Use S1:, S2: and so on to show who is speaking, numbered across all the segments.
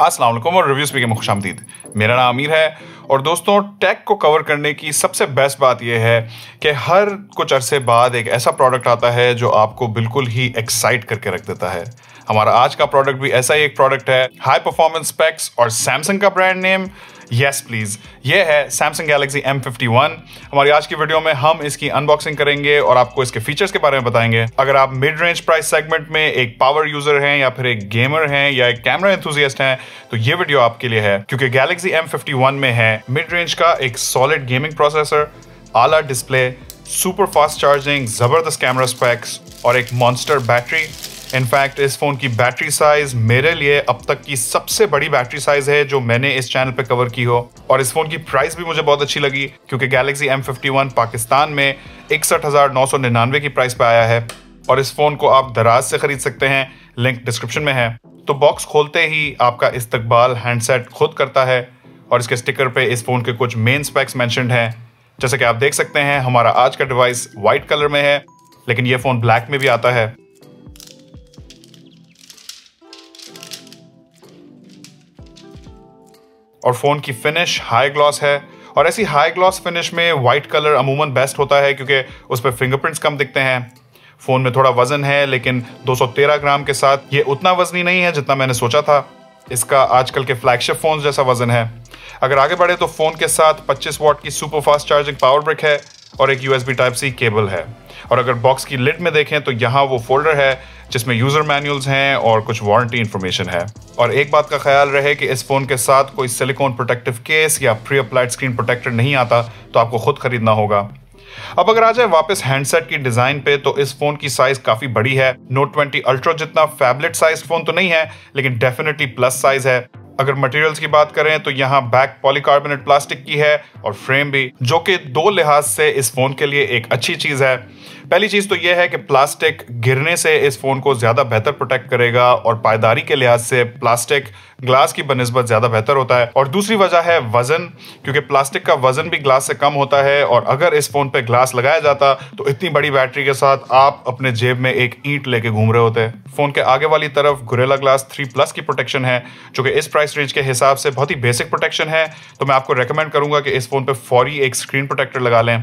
S1: अस्सलाम और review speaker में खुश आमदीद मेरा नाम अमीर है और दोस्तों टेक को कवर करने की सबसे बेस्ट बात यह है कि हर कुछ अरसे बाद एक ऐसा प्रोडक्ट आता है जो आपको बिल्कुल ही एक्साइट करके रख देता है। हमारा आज का प्रोडक्ट भी ऐसा ही एक प्रोडक्ट है हाई परफॉर्मेंस स्पेक्स और सैमसंग का ब्रांड नेम यस प्लीज़ ये है सैमसंग गैलेक्सी M51 हमारी आज की वीडियो में हम इसकी अनबॉक्सिंग करेंगे और आपको इसके फीचर्स के बारे में बताएँगे। अगर आप मिड रेंज प्राइस सेगमेंट में एक पावर यूज़र हैं या फिर एक गेमर हैं या एक कैमरा एंथुजियस्ट हैं तो ये वीडियो आपके लिए है। क्योंकि गैलेक्सी M51 में है मिड रेंज का एक सॉलिड गेमिंग प्रोसेसर आला डिस्प्ले सुपर फास्ट चार्जिंग ज़बरदस्त कैमरा स्पेक्स और एक मॉन्स्टर बैटरी इनफैक्ट इस फ़ोन की बैटरी साइज़ मेरे लिए अब तक की सबसे बड़ी बैटरी साइज़ है जो मैंने इस चैनल पे कवर की हो। और इस फ़ोन की प्राइस भी मुझे बहुत अच्छी लगी, क्योंकि गैलेक्सी M51 पाकिस्तान में इकसठ की प्राइस पे आया है। और इस फ़ोन को आप दराज से ख़रीद सकते हैं लिंक डिस्क्रिप्शन में है। तो बॉक्स खोलते ही आपका इस्तकबाल हैंडसेट खुद करता है, और इसके स्टिकर पे इस फ़ोन के कुछ मेन स्पेक्स मैंशनड हैं। जैसे कि आप देख सकते हैं, हमारा आज का डिवाइस वाइट कलर में है, लेकिन ये फ़ोन ब्लैक में भी आता है। और फ़ोन की फिनिश हाई ग्लॉस है। और ऐसी हाई ग्लॉस फिनिश में वाइट कलर अमूमन बेस्ट होता है क्योंकि उस पर फिंगरप्रिंट्स कम दिखते हैं। फ़ोन में थोड़ा वज़न है, लेकिन 213 ग्राम के साथ ये उतना वजनी नहीं है जितना मैंने सोचा था। इसका आजकल के फ्लैगशिप फ़ोन जैसा वज़न है। अगर आगे बढ़े तो फ़ोन के साथ 25 वॉट की super fast charging power brick है। और एक यूएसबी टाइप सी केबल है। और अगर बॉक्स की लिड में देखें तो यहाँ वो फोल्डर है, जिसमें यूज़र मैनुअल्स हैं और कुछ वारंटी इन्फॉर्मेशन है। और एक बात का ख्याल रहे कि इस फ़ोन के साथ कोई सिलिकॉन प्रोटेक्टिव केस या प्री अप्लाइड स्क्रीन प्रोटेक्टर नहीं आता तो आपको खुद खरीदना होगा। अब अगर आ जाए वापस हैंडसेट की डिज़ाइन पे तो इस फ़ोन की साइज़ काफ़ी बड़ी है। नोट 20 अल्ट्रा जितना फैबलेट साइज़ फ़ोन तो नहीं है, लेकिन डेफिनेटली प्लस साइज़ है। अगर मटेरियल्स की बात करें तो यहाँ बैक पॉलीकार्बोनेट प्लास्टिक की है और फ्रेम भी, जो कि दो लिहाज से इस फ़ोन के लिए एक अच्छी चीज़ है। पहली चीज़ तो यह है कि प्लास्टिक गिरने से इस फ़ोन को ज़्यादा बेहतर प्रोटेक्ट करेगा और पायदारी के लिहाज से प्लास्टिक ग्लास की बनस्बत ज़्यादा बेहतर होता है। और दूसरी वजह है वज़न, क्योंकि प्लास्टिक का वज़न भी ग्लास से कम होता है और अगर इस फ़ोन पे ग्लास लगाया जाता तो इतनी बड़ी बैटरी के साथ आप अपने जेब में एक ईंट लेके घूम रहे होते। फ़ोन के आगे वाली तरफ़ गुरेला ग्लास थ्री प्लस की प्रोटेक्शन है, जो कि इस प्राइस रेंज के हिसाब से बहुत ही बेसिक प्रोटेक्शन है। तो मैं आपको रेकमेंड करूँगा कि इस फ़ोन पर फौरी एक स्क्रीन प्रोटेक्टर लगा लें।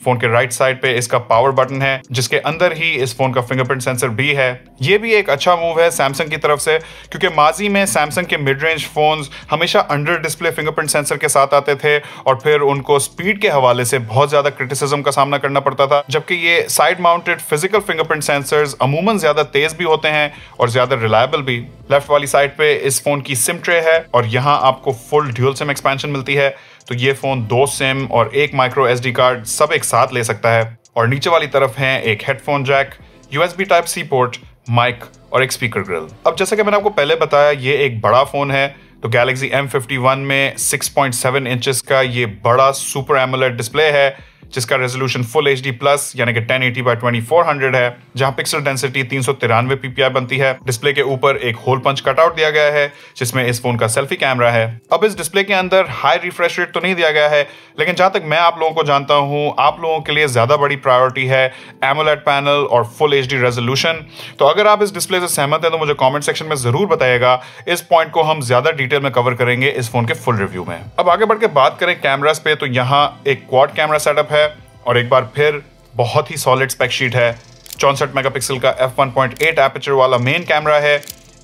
S1: फ़ोन के राइट साइड पे इसका पावर बटन है, जिसके अंदर ही इस फ़ोन का फिंगरप्रिंट सेंसर भी है। ये भी एक अच्छा मूव है सैमसंग की तरफ़ से, क्योंकि माजी में सैमसंग के मिड रेंज फ़ोन हमेशा अंडर डिस्प्ले फिंगरप्रिंट सेंसर के साथ आते थे, और फिर उनको स्पीड के हवाले से बहुत ज़्यादा क्रिटिसिज्म का सामना करना पड़ता था, जबकि ये side mounted physical fingerprint sensors अमूमन ज़्यादा तेज भी होते हैं और ज़्यादा रिलायबल भी। लेफ़्ट वाली साइड पे इस फ़ोन की सिम ट्रे है, और यहाँ आपको फुल ड्यूल सिम एक्सपेंशन मिलती है। तो ये फ़ोन दो सिम और एक माइक्रो एसडी कार्ड सब एक साथ ले सकता है। और नीचे वाली तरफ़ है एक headphone jack USB type C port mic और एक स्पीकर ग्रिल अब जैसा कि मैंने आपको पहले बताया, ये एक बड़ा फ़ोन है तो गैलेक्सी M51 में 6.7 इंचेस का ये बड़ा सुपर एमोलेड डिस्प्ले है। जिसका resolution full H D plus यानी कि 1080 eighty by twenty four hundred है, जहाँ पिक्सल डेंसिटी तीन सौ तिरानवे पीपीआई बनती है। डिस्प्ले के ऊपर एक होल पंच कटआउट दिया गया है, जिसमें इस फ़ोन का सेल्फी कैमरा है। अब इस डिस्प्ले के अंदर हाई रिफ्रेश रेट तो नहीं दिया गया है, लेकिन जहाँ तक मैं आप लोगों को जानता हूँ, आप लोगों के लिए ज़्यादा बड़ी प्रायोरिटी है एमोलेट पैनल और फुल एच डी रेजोल्यूशन तो अगर आप इस डिस्प्ले से सहमत है तो मुझे कॉमेंट सेक्शन में ज़रूर बताएगा इस पॉइंट को हम ज़्यादा डिटेल में कवर करेंगे इस फ़ोन के फुल रिव्यू में। अब आगे बढ़ के बात करें कैमरास पे तो यहाँ एक क्वाड कैमरा सेटअप है और एक बार फिर बहुत ही सॉलिड स्पेक शीट है। चौंसठ मेगापिक्सल का F one point eight aperture वाला मेन कैमरा है।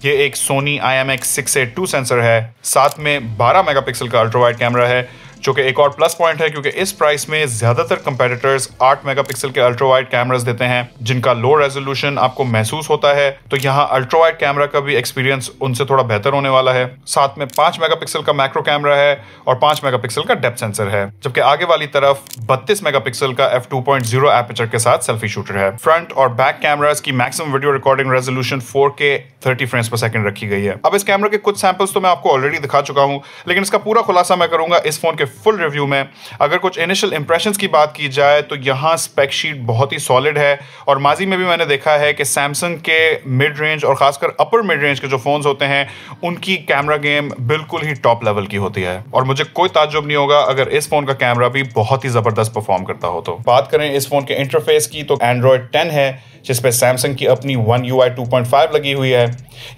S1: ये एक Sony I M X six eight two sensor है। साथ में बारह मेगापिक्सल का अल्ट्रावाइड कैमरा है। जो कि एक और प्लस पॉइंट है, क्योंकि इस प्राइस में ज़्यादातर कंपेटिटर्स 8 मेगापिक्सल के अल्ट्रा वाइड कैमरास देते हैं, जिनका लो रेजोल्यूशन आपको महसूस होता है। तो यहाँ अल्ट्रा वाइड कैमरा का भी एक्सपीरियंस उनसे थोड़ा बेहतर होने वाला है। साथ में 5 मेगापिक्सल का मैक्रो कैमरा है और पाँच मेगापिक्सल का डेप्थ सेंसर है, जबकि आगे वाली तरफ़ 32 मेगापिक्सल का एफ़ टू पॉइंट ज़ीरो के साथ सेल्फी शूटर है। फ्रंट और बैक कैमराज की maximum video recording resolution four K thirty frames पर सेकंड रखी गई है। अब इस कैमरा के कुछ सैंपल्स तो मैं आपको ऑलरेडी दिखा चुका हूँ, लेकिन इसका पूरा खुलासा मैं करूँगा इस फ़ोन के फुल रिव्यू में। अगर कुछ इनिशियल इंप्रेशंस की बात की जाए तो यहाँ स्पेक शीट बहुत ही सॉलिड है और माजी में भी मैंने देखा है कि सैमसंग के मिड रेंज और खासकर अपर मिड रेंज के जो फोन्स होते हैं, उनकी कैमरा गेम बिल्कुल ही टॉप लेवल की होती है। और मुझे कोई ताजुब नहीं होगा अगर इस फ़ोन का कैमरा भी बहुत ही ज़बरदस्त परफॉर्म करता हो तो। बात करें इस फ़ोन के इंटरफेस की तो एंड्रॉयड टेन है। जिसपे सैमसंग की अपनी one U I two point five लगी हुई है।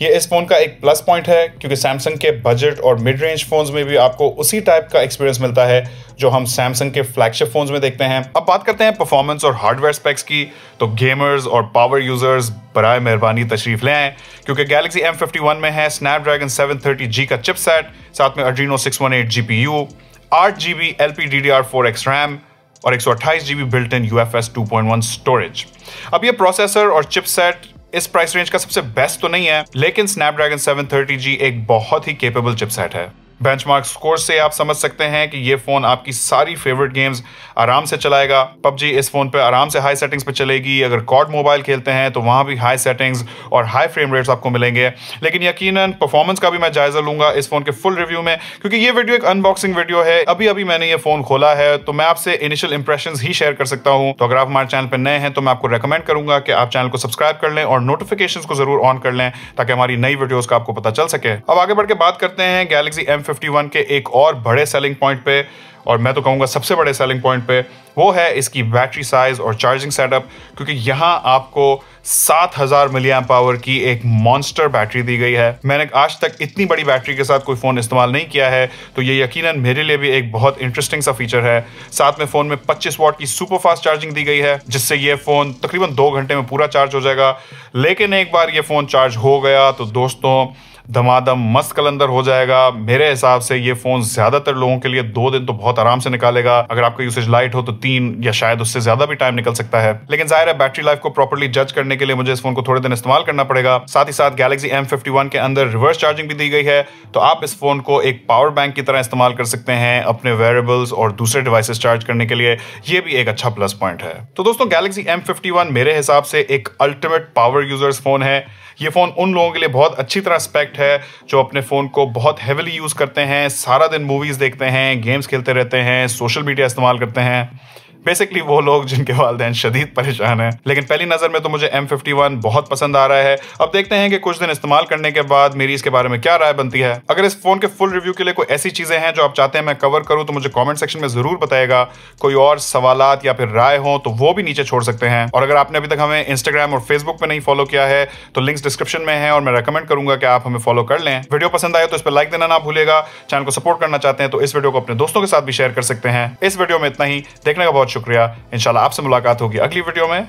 S1: ये इस फ़ोन का एक प्लस पॉइंट है, क्योंकि सैमसंग के बजट और मिड रेंज फोन्स में भी आपको उसी टाइप का एक्सपीरियंस मिलता है, जो हम सैमसंग के फ्लैगशिप फोन्स में देखते हैं। अब बात करते हैं परफॉर्मेंस और हार्डवेयर स्पेक्स की। तो गेमर्स और पावर यूज़र्स बरए मेहरबानी तशरीफ़ ले आए, क्योंकि गैलेक्सी M51 में है स्नैपड्रैगन 730G का चिपसेट साथ में Adreno 618 GPU 8 GB LPDDR4X RAM और 128 GB built in U F S two point one storage अब ये प्रोसेसर और चिपसेट इस प्राइस रेंज का सबसे बेस्ट तो नहीं है, लेकिन स्नैपड्रैगन 730G एक बहुत ही केपेबल चिपसेट है। बेंचमार्क स्कोर से आप समझ सकते हैं कि ये फ़ोन आपकी सारी फेवरेट गेम्स आराम से चलाएगा। पबजी इस फ़ोन पे आराम से हाई सेटिंग्स पे चलेगी। अगर कॉड मोबाइल खेलते हैं तो वहाँ भी हाई सेटिंग्स और हाई फ्रेम रेट्स आपको मिलेंगे। लेकिन यकीनन परफॉर्मेंस का भी मैं जायजा लूँगा इस फ़ोन के फुल रिव्यू में, क्योंकि ये वीडियो एक अनबॉक्सिंग वीडियो है। अभी अभी मैंने ये फ़ोन खोला है तो मैं आपसे इनिशियल इंप्रेशन ही शेयर कर सकता हूँ। तो अगर आप हमारे चैनल पर नए हैं तो मैं आपको रिकमेंड करूँगा कि आप चैनल को सब्सक्राइब कर लें और नोटिफिकेशन को ज़रूर ऑन कर लें, ताकि हमारी नई वीडियोज़ का आपको पता चल सके। अब आगे बढ़ के बात करते हैं गैलेक्सी एम के एक और बड़े सेलिंग पॉइंट पे और मैं तो कहूँगा सबसे बड़े सेलिंग पॉइंट पे वो है इसकी बैटरी साइज़ और चार्जिंग सेटअप क्योंकि यहाँ आपको 7000 हज़ार मिलियम पावर की एक मॉन्स्टर बैटरी दी गई है। मैंने आज तक इतनी बड़ी बैटरी के साथ कोई फ़ोन इस्तेमाल नहीं किया है तो ये यकीनन मेरे लिए भी एक बहुत इंटरेस्टिंग सा फीचर है। साथ में फ़ोन में 25 वॉट की सुपर फास्ट चार्जिंग दी गई है, जिससे ये फ़ोन तकरीबन दो घंटे में पूरा चार्ज हो जाएगा। लेकिन एक बार ये फ़ोन चार्ज हो गया तो दोस्तों धमाधम मस्त कलंदर हो जाएगा। मेरे हिसाब से ये फ़ोन ज़्यादातर लोगों के लिए दो दिन तो बहुत आराम से निकालेगा। अगर आपका यूसेज लाइट हो तो तीन या शायद उससे ज़्यादा भी टाइम निकल सकता है। लेकिन ज़ाहिर है बैटरी लाइफ को प्रॉपरली जज करने के लिए मुझे इस फ़ोन को थोड़े दिन इस्तेमाल करना पड़ेगा। साथ ही साथ गैलेक्सी एम के अंदर रिवर्स चार्जिंग भी दी गई है। तो आप इस फ़ोन को एक पावर बैंक की तरह इस्तेमाल कर सकते हैं अपने वेरेबल्स और दूसरे डिवाइसेस चार्ज करने के लिए। ये भी एक अच्छा प्लस पॉइंट है। तो दोस्तों गैलेक्सी एम मेरे हिसाब से एक अल्टीमेट पावर यूज़र्स फ़ोन है। ये फ़ोन उन लोगों के लिए बहुत अच्छी तरह स्पेक्ट है, जो अपने फ़ोन को बहुत हैवीली यूज़ करते हैं, सारा दिन मूवीज़ देखते हैं गेम्स खेलते रहते हैं सोशल मीडिया इस्तेमाल करते हैं। बेसिकली वो लोग जिनके वालदेन शदीद परेशान हैं। लेकिन पहली नज़र में तो मुझे एम फिफ्टी वन बहुत पसंद आ रहा है। अब देखते हैं कि कुछ दिन इस्तेमाल करने के बाद मेरी इसके बारे में क्या राय बनती है। अगर इस फ़ोन के फुल रिव्यू के लिए कोई ऐसी चीज़ें हैं जो आप चाहते हैं मैं कवर करूँ तो मुझे कॉमेंट सेक्शन में ज़रूर बताएगा। कोई और सवाल या फिर राय हो तो वो भी नीचे छोड़ सकते हैं। और अगर आपने अभी तक हमें इंस्टाग्राम और फेसबुक पर नहीं फॉलो किया है तो लिंक्स डिस्क्रिप्शन में है और मैं रिकमेंड करूँगा कि आप हमें फॉलो कर लें। वीडियो पसंद आए तो इस पर लाइक देना ना भूलेगा चैनल को सपोर्ट करना चाहते हैं तो इस वीडियो को अपने दोस्तों के साथ भी शेयर कर सकते हैं। इस वीडियो में इतना ही। देखने का बहुत शुक्रिया। इंशाल्लाह आपसे मुलाकात होगी अगली वीडियो में।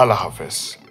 S1: अल्लाह हाफिज़।